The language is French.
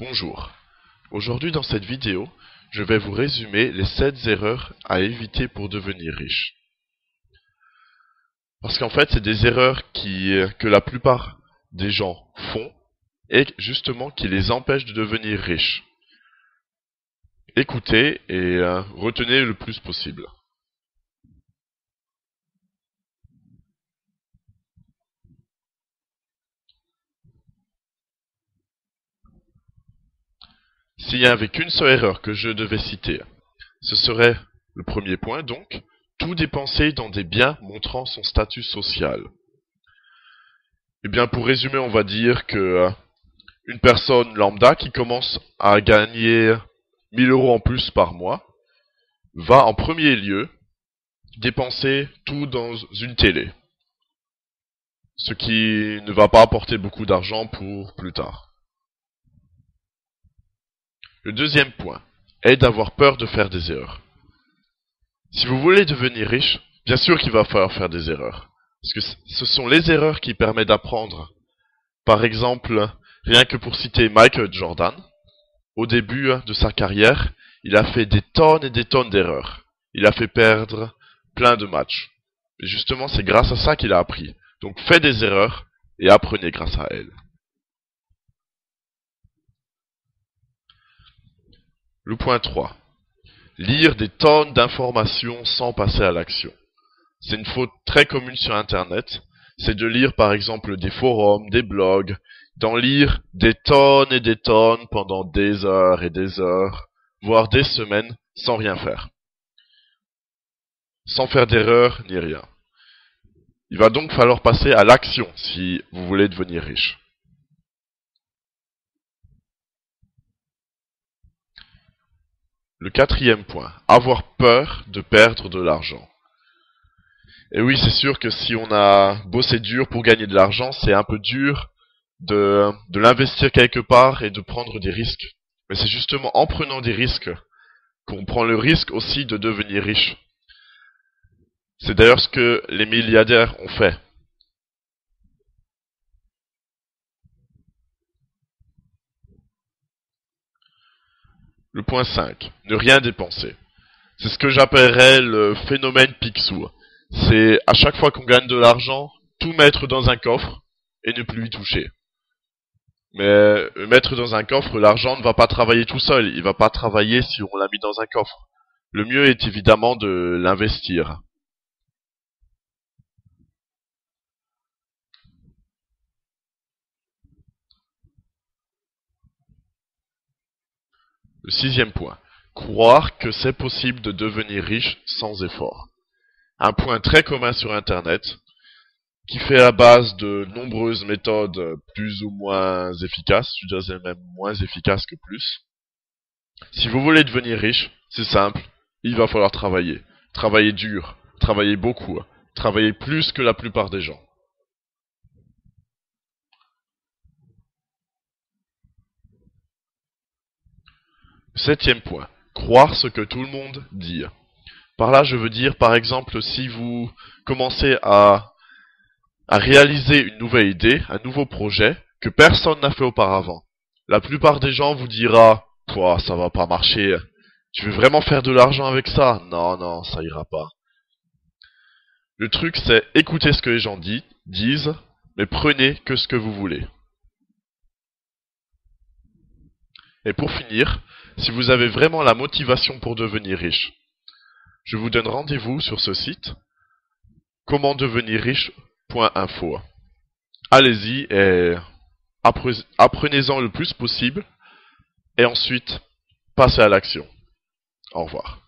Bonjour. Aujourd'hui dans cette vidéo, je vais vous résumer les 7 erreurs à éviter pour devenir riche. Parce qu'en fait, c'est des erreurs qui, que la plupart des gens font et justement qui les empêchent de devenir riches. Écoutez et euh, retenez le plus possible. S'il n'y avait qu'une seule erreur que je devais citer, ce serait le premier point donc, tout dépenser dans des biens montrant son statut social. Eh bien, pour résumer, on va dire que euh, une personne lambda qui commence à gagner 1000 euros en plus par mois va en premier lieu dépenser tout dans une télé. Ce qui ne va pas apporter beaucoup d'argent pour plus tard. Le deuxième point est d'avoir peur de faire des erreurs. Si vous voulez devenir riche, bien sûr qu'il va falloir faire des erreurs. Parce que ce sont les erreurs qui permettent d'apprendre. Par exemple, rien que pour citer Michael Jordan, au début de sa carrière, il a fait des tonnes et des tonnes d'erreurs. Il a fait perdre plein de matchs. Et justement, c'est grâce à ça qu'il a appris. Donc faites des erreurs et apprenez grâce à elles. Le point 3. Lire des tonnes d'informations sans passer à l'action. C'est une faute très commune sur Internet. C'est de lire par exemple des forums, des blogs, d'en lire des tonnes et des tonnes pendant des heures et des heures, voire des semaines, sans rien faire. Sans faire d'erreur ni rien. Il va donc falloir passer à l'action si vous voulez devenir riche. Le quatrième point, avoir peur de perdre de l'argent. Et oui, c'est sûr que si on a bossé dur pour gagner de l'argent, c'est un peu dur de, de l'investir quelque part et de prendre des risques. Mais c'est justement en prenant des risques qu'on prend le risque aussi de devenir riche. C'est d'ailleurs ce que les milliardaires ont fait. Le point 5. Ne rien dépenser. C'est ce que j'appellerais le phénomène Picsou. C'est à chaque fois qu'on gagne de l'argent, tout mettre dans un coffre et ne plus y toucher. Mais euh, mettre dans un coffre, l'argent ne va pas travailler tout seul. Il va pas travailler si on l'a mis dans un coffre. Le mieux est évidemment de l'investir. Le sixième point. Croire que c'est possible de devenir riche sans effort. Un point très commun sur Internet, qui fait la base de nombreuses méthodes plus ou moins efficaces, je dirais même moins efficaces que plus. Si vous voulez devenir riche, c'est simple, il va falloir travailler. Travailler dur, travailler beaucoup, travailler plus que la plupart des gens. Septième point. Croire ce que tout le monde dit. Par là, je veux dire, par exemple, si vous commencez à, réaliser une nouvelle idée, un nouveau projet, que personne n'a fait auparavant. La plupart des gens vous dira, Pouah, ça va pas marcher. Tu veux vraiment faire de l'argent avec ça? Non, non, ça ira pas. Le truc, c'est écouter ce que les gens disent, mais prenez que ce que vous voulez. Et pour finir, si vous avez vraiment la motivation pour devenir riche, je vous donne rendez-vous sur ce site comment devenir riche.info. Allez-y et apprenez-en le plus possible et ensuite passez à l'action. Au revoir.